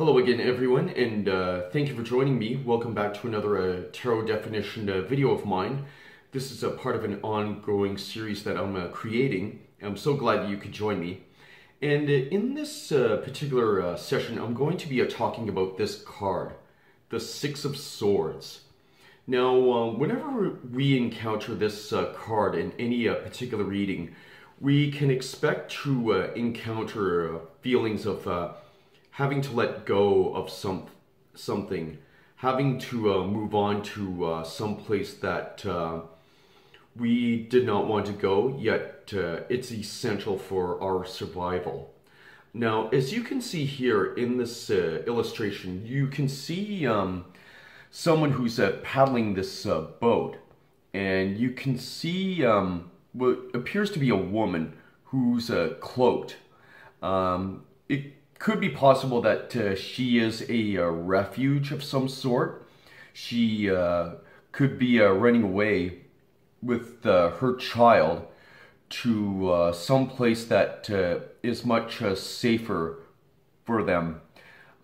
Hello again everyone and uh, thank you for joining me. Welcome back to another uh, tarot definition uh, video of mine. This is a part of an ongoing series that I'm uh, creating. I'm so glad you could join me. And uh, in this uh, particular session I'm going to be talking about this card, the Six of Swords. Now whenever we encounter this card in any particular reading, we can expect to encounter feelings of having to let go of some something, having to uh, move on to uh, some place that uh, we did not want to go, yet uh, it's essential for our survival. Now, as you can see here in this uh, illustration, you can see um, someone who's uh, paddling this boat, and you can see um, what appears to be a woman who's cloaked. Um, it could be possible that uh, she is a, a, uh, refuge of some sort. She uh, could be uh, running away with uh, her child to uh, some place that is much safer for them.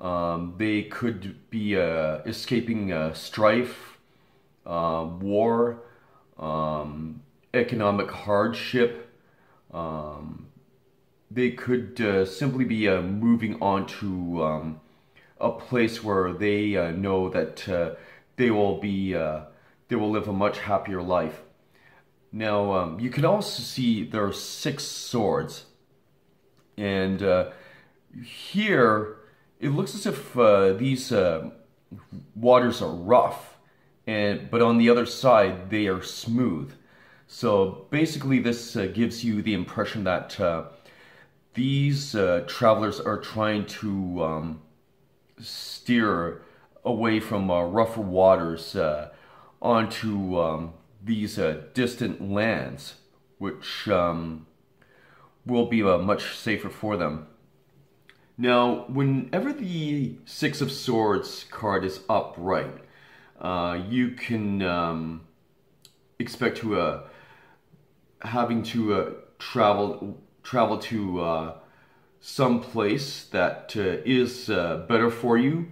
Um, they could be escaping strife, war, um, economic hardship, um, they could uh, simply be uh, moving on to um, a place where they uh, know that uh, they will be uh, they will live a much happier life. Now um, you can also see there are six swords, and uh, here it looks as if these waters are rough, and but on the other side they are smooth. So basically, this gives you the impression that these uh, travelers are trying to um, steer away from uh, rougher waters uh, onto um, these uh, distant lands, which um, will be uh, much safer for them. Now, whenever the Six of Swords card is upright, uh, you can um, expect to having to travel travel to uh, some place that uh, is uh, better for you.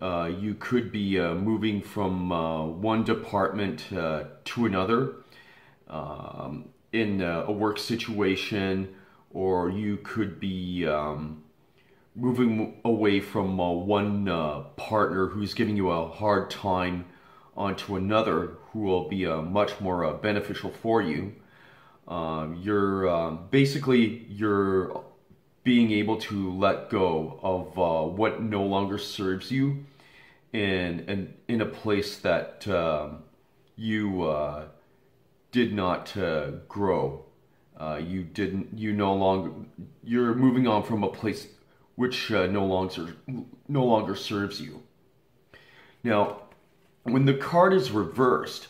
Uh, you could be uh, moving from uh, one department to another um, in a work situation, or you could be um, moving away from one partner who's giving you a hard time onto another who will be much more beneficial for you. Um, you're um, basically you're being able to let go of uh, what no longer serves you in in, in a place that um, you uh, did not uh, grow. Uh, you didn't. You no longer. You're moving on from a place which uh, no longer no longer serves you. Now, when the card is reversed,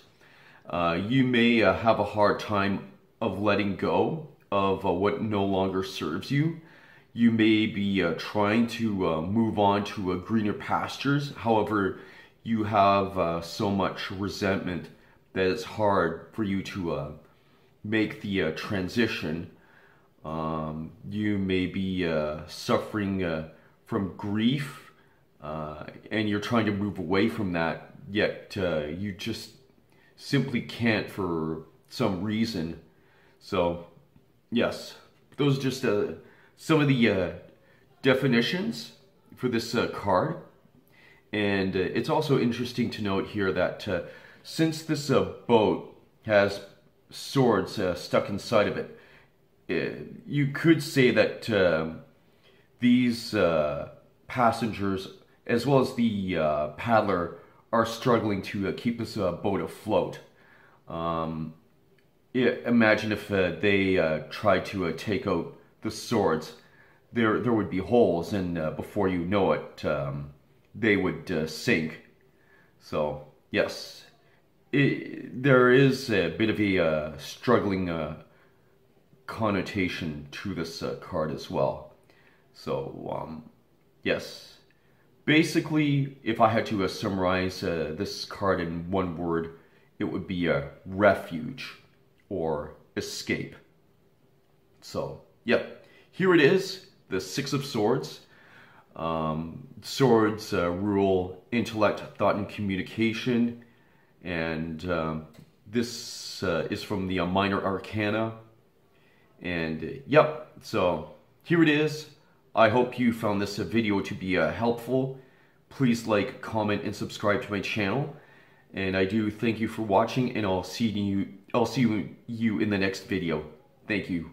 uh, you may have a hard time of letting go of uh, what no longer serves you. You may be uh, trying to uh, move on to greener pastures. However, you have uh, so much resentment that it's hard for you to uh, make the uh, transition. Um, you may be suffering from grief and you're trying to move away from that, yet you just simply can't for some reason so, yes, those are just uh, some of the uh, definitions for this uh, card. And uh, it's also interesting to note here that uh, since this uh, boat has swords stuck inside of it, you could say that these passengers, as well as the paddler, are struggling to keep this boat afloat. Um, yeah, imagine if uh, they uh, tried to uh, take out the swords. There, there would be holes, and uh, before you know it, um, they would uh, sink. So, yes, it, there is a bit of a uh, struggling connotation to this card as well. So, um, yes. Basically, if I had to summarize this card in one word, it would be a refuge or escape. So, yep, here it is, the Six of Swords. um, swords uh, rule intellect, thought, and communication. And um, this uh, is from the uh, Minor Arcana. And uh, yep, so here it is. I hope you found this video to be uh, helpful. Please like, comment, and subscribe to my channel. And I do thank you for watching, and I'll see you. I'll see you, in the next video. Thank you.